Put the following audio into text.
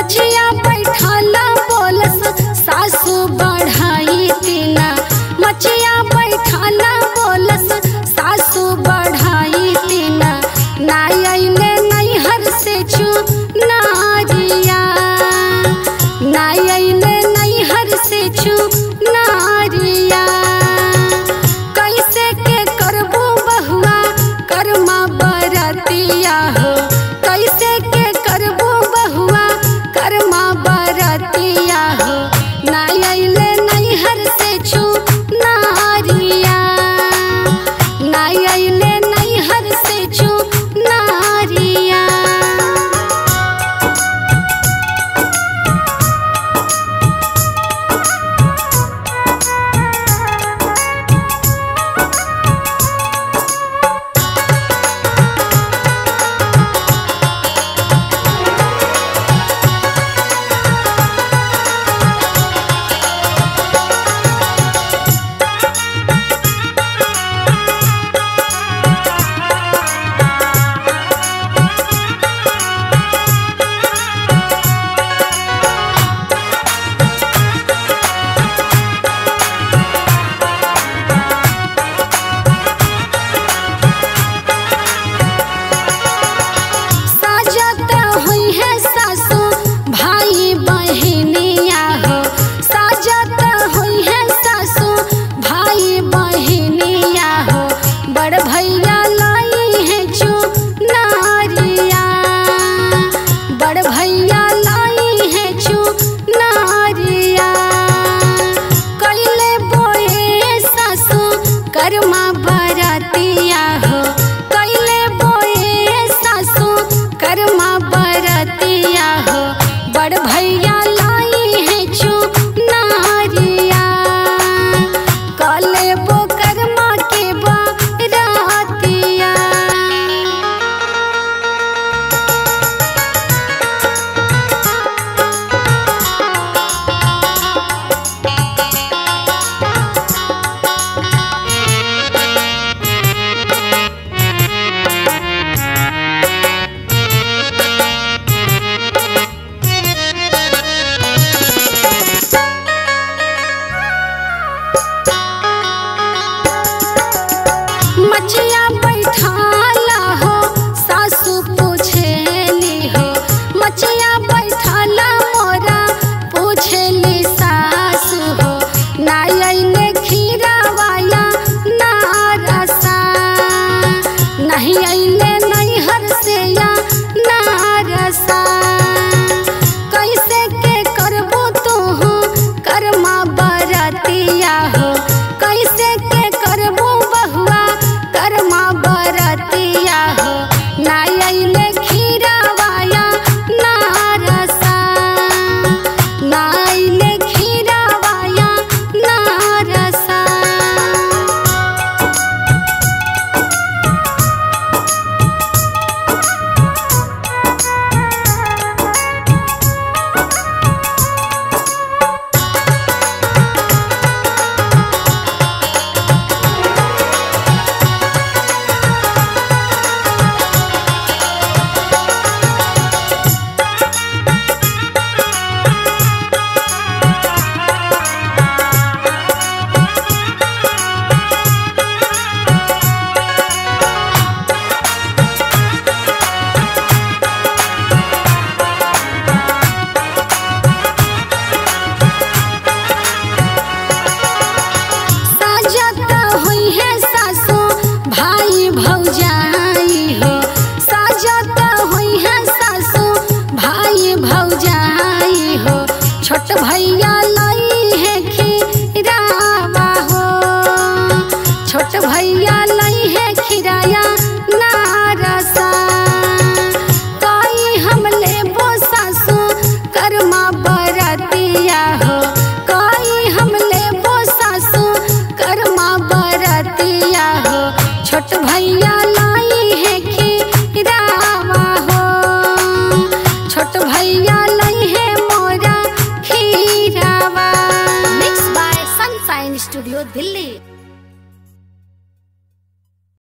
uma uma barra. नहीं अइले दिल्ली